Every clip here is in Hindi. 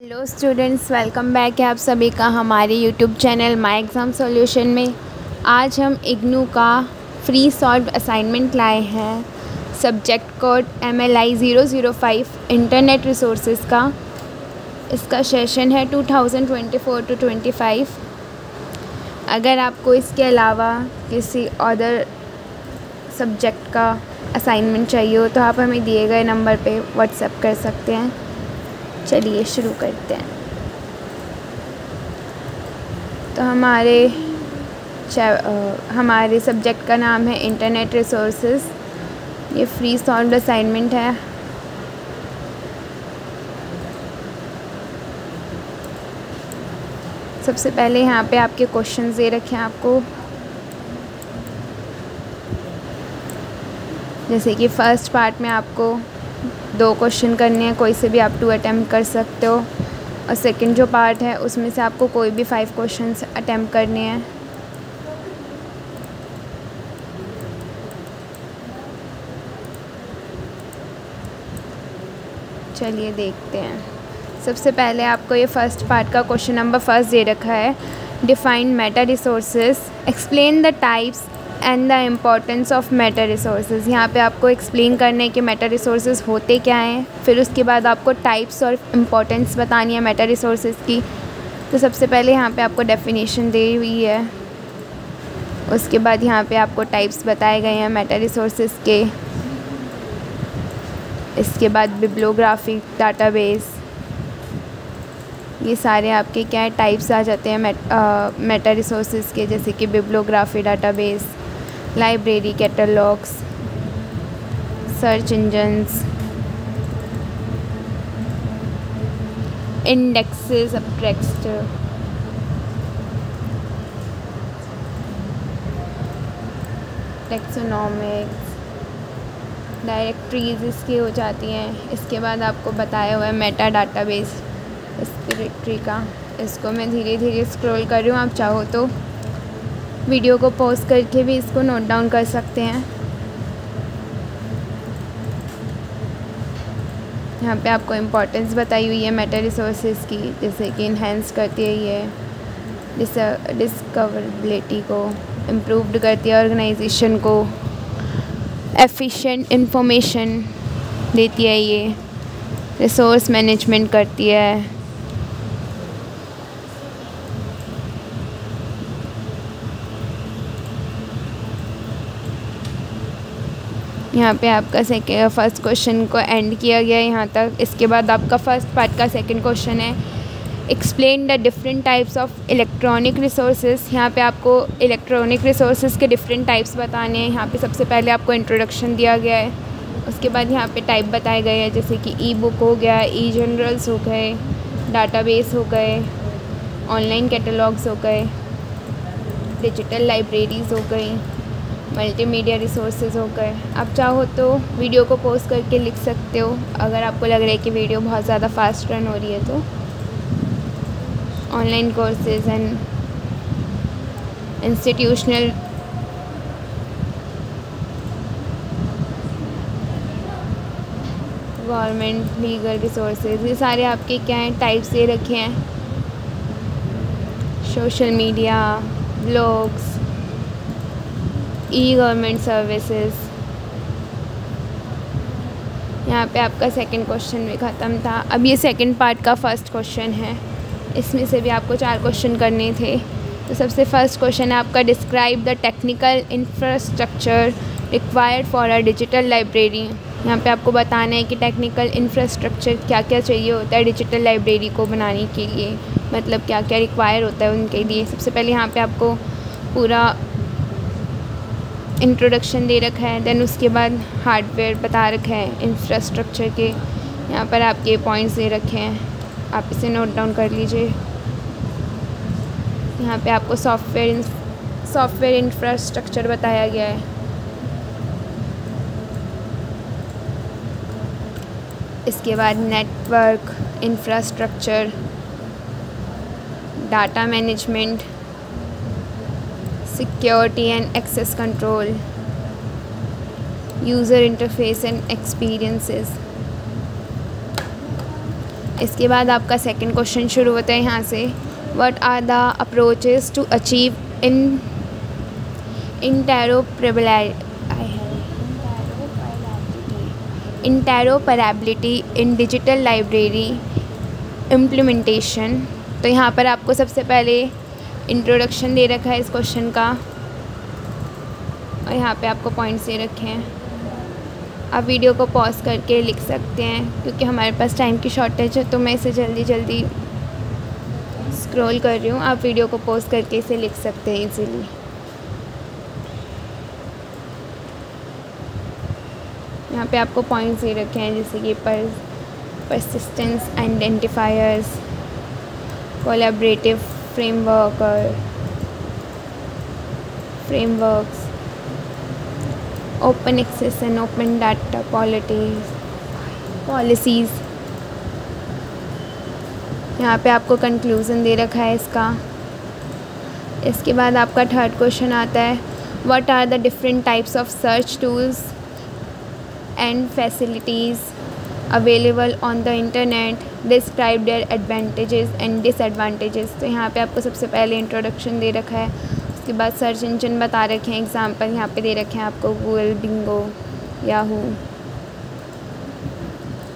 हेलो स्टूडेंट्स वेलकम बैक है आप सभी का हमारे YouTube channel my exam solution में। आज हम इग्नू का फ्री सॉल्व असाइनमेंट लाए हैं। Subject code M L I zero zero five internet resources का। इसका सेशन है two thousand twenty four to twenty five अगर आपको इसके अलावा किसी अदर सब्जेक्ट का असाइनमेंट चाहिए हो तो आप हमें दिए गए नंबर पे व्हाट्सएप कर सकते हैं। चलिए शुरू करते हैं। तो हमारे हमारे सब्जेक्ट का नाम है इंटरनेट रिसोर्सेज ये फ्री सॉल्व असाइनमेंट है। सबसे पहले यहाँ पे आपके क्वेश्चंस दे रखे हैं आपको। जैसे कि फ़र्स्ट पार्ट में आपको दो क्वेश्चन करने हैं, कोई से भी आप टू अटैम्प्ट कर सकते हो। और सेकंड जो पार्ट है, उसमें से आपको कोई भी फाइव क्वेश्चन अटैम्प्ट करने हैं। चलिए देखते हैं। सबसे पहले आपको ये फ़र्स्ट पार्ट का क्वेश्चन नंबर फ़र्स्ट दे रखा है। Define meta resources explain the types and the importance of meta resources यहाँ पे आपको एक्सप्लेन करने के मेटर रिसोर्सेज होते क्या हैं, फिर उसके बाद आपको टाइप्स और इम्पॉर्टेंस बतानी है मेटर रिसोर्सेज की। तो सबसे पहले यहाँ पे आपको डेफिनेशन दी हुई है। उसके बाद यहाँ पे आपको टाइप्स बताए गए हैं मेटर रिसोर्सेज के। इसके बाद बिब्लोग्राफिक डाटाबेस ये सारे आपके क्या है टाइप्स आ जाते हैं मेटा रिसोर्सेज के, जैसे कि bibliography database library catalogs search engines indexes text taxonomies, directories इसकी हो जाती हैं। इसके बाद आपको बताया हुआ है मेटा डाटाबेस स्पिरिट्री का। इसको मैं धीरे धीरे स्क्रॉल कर रही हूँ, आप चाहो तो। वीडियो को पॉज करके भी इसको नोट डाउन कर सकते हैं। यहाँ पे आपको इम्पोर्टेंस बताई हुई है मेटा रिसोर्सेज की, जैसे कि इन्हेंस करती है ये डिस्कवरेबिलिटी को इम्प्रूव्ड करती है ऑर्गेनाइजेशन को एफिशिएंट इंफॉर्मेशन देती है ये रिसोर्स मैनेजमेंट करती है। यहाँ पे आपका सेकेंड फ़र्स्ट क्वेश्चन को एंड किया गया यहाँ तक। इसके बाद आपका फ़र्स्ट पार्ट का सेकेंड क्वेश्चन है। Explain the different types of electronic resources यहाँ पे आपको इलेक्ट्रॉनिक रिसोर्सेज के डिफरेंट टाइप्स बताने हैं। यहाँ पे सबसे पहले आपको इंट्रोडक्शन दिया गया है। उसके बाद यहाँ पे टाइप बताए गए हैं, जैसे कि ई बुक हो गया ई जनरल्स हो गए डाटाबेस हो गए ऑनलाइन कैटलॉग्स हो गए डिजिटल लाइब्रेरीज़ हो गई मल्टीमीडिया रिसोर्सेज हो गए। आप चाहो तो वीडियो को पोस्ट करके लिख सकते हो। अगर आपको लग रहा है कि वीडियो बहुत ज़्यादा फास्ट रन हो रही है तो। Online courses and institutional government legal resources ये सारे आपके क्या हैं? टाइप्स दे रखे हैं। Social media blogs e government services यहाँ पे आपका सेकंड क्वेश्चन भी ख़त्म था। अब ये सेकंड पार्ट का फ़र्स्ट क्वेश्चन है। इसमें से भी आपको चार क्वेश्चन करने थे। तो सबसे फ़र्स्ट क्वेश्चन है, आपका describe the technical infrastructure required for a digital library यहाँ पे आपको बताना है कि टेक्निकल इंफ्रास्ट्रक्चर क्या क्या चाहिए होता है डिजिटल लाइब्रेरी को बनाने के लिए। मतलब क्या क्या रिक्वायर होता है उनके लिए। सबसे पहले यहाँ पे आपको पूरा इंट्रोडक्शन दे रखा है देन उसके बाद हार्डवेयर बता रखा है इंफ्रास्ट्रक्चर के। यहाँ पर आपके पॉइंट्स दे रखे हैं, आप इसे नोट डाउन कर लीजिए। यहाँ पे आपको सॉफ्टवेयर सॉफ्टवेयर इंफ्रास्ट्रक्चर बताया गया है। इसके बाद network infrastructure data management security and access control, user interface and experiences, इसके बाद आपका सेकंड क्वेश्चन शुरू होता है यहाँ से। What are the approaches to achieve in interoperability in digital library implementation तो यहाँ पर आपको सबसे पहले इंट्रोडक्शन दे रखा है इस क्वेश्चन का। और यहाँ पे आपको पॉइंट्स दे रखे हैं। आप वीडियो को पॉज करके लिख सकते हैं, क्योंकि हमारे पास टाइम की शॉर्टेज है तो मैं इसे जल्दी जल्दी स्क्रॉल कर रही हूँ। आप वीडियो को पॉज करके इसे लिख सकते हैं इजीली यहाँ पे आपको पॉइंट्स दे रखे हैं, जैसे कि पर परसिस्टेंस आइडेंटिफायर्स कोलेबरेटिव फ्रेमवर्क और frameworks access and open data policies. Policies यहाँ पे आपको कंक्लूज़न दे रखा है इसका। इसके बाद आपका थर्ड क्वेश्चन आता है what are the different types of search tools and facilities available on the internet describe their advantages and disadvantages तो यहाँ पे आपको सबसे पहले इंट्रोडक्शन दे रखा है, उसके बाद सर्च इंजन बता रखे हैं एग्ज़ाम्पल यहाँ पे दे रखे हैं आपको गूगल बिंगो याहू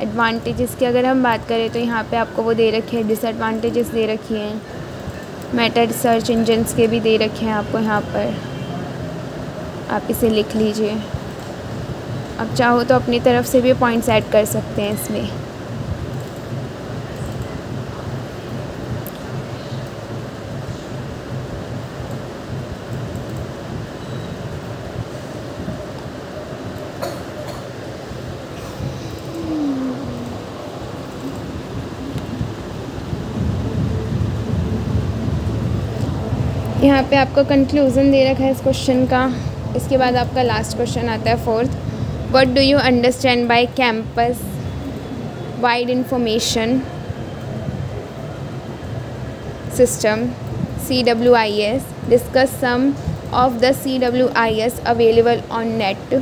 एडवांटेजेस की अगर हम बात करें तो यहाँ पे आपको वो दे रखे हैं डिसएडवांटेजेस दे रखी हैं. मेटा सर्च इंजन्स के भी दे रखे हैं आपको यहाँ पर. आप इसे लिख लीजिए. अब चाहो तो अपनी तरफ़ से भी पॉइंट्स ऐड कर सकते हैं इसमें। यहाँ पे आपका कंक्लूज़न दे रखा है इस क्वेश्चन का। इसके बाद आपका लास्ट क्वेश्चन आता है fourth wide information system C W I S discuss some of the C W I S available on net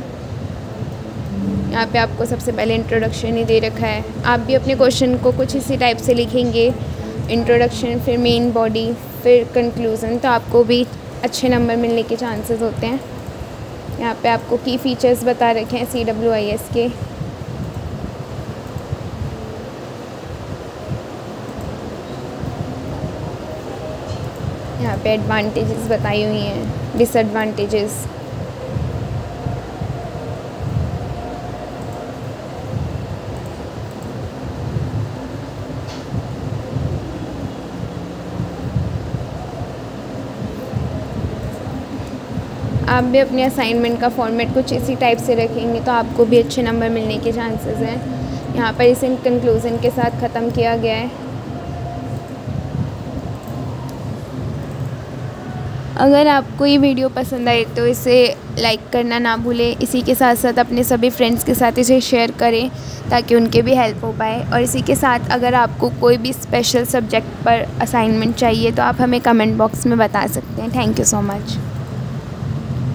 यहाँ पे आपको सबसे पहले इंट्रोडक्शन ही दे रखा है। आप भी अपने क्वेश्चन को कुछ इसी टाइप से लिखेंगे। इंट्रोडक्शन फिर मेन बॉडी फिर कंक्लूज़न तो आपको भी अच्छे नंबर मिलने के चांसेस होते हैं। यहाँ पे आपको की फ़ीचर्स बता रखे हैं सी डब्ल्यू आई एस के। यहाँ पे एडवांटेजेस बताई हुई हैं डिसएडवांटेजेस आप भी अपने असाइनमेंट का फॉर्मेट कुछ इसी टाइप से रखेंगे तो आपको भी अच्छे नंबर मिलने के चांसेस हैं। यहाँ पर इसे कंक्लूज़न के साथ ख़त्म किया गया है। अगर आपको ये वीडियो पसंद आए तो इसे लाइक करना ना भूलें। इसी के साथ साथ अपने सभी फ्रेंड्स के साथ इसे शेयर करें ताकि उनके भी हेल्प हो पाए। और इसी के साथ अगर आपको कोई भी स्पेशल सब्जेक्ट पर असाइनमेंट चाहिए तो आप हमें कमेंट बॉक्स में बता सकते हैं। Thank you so much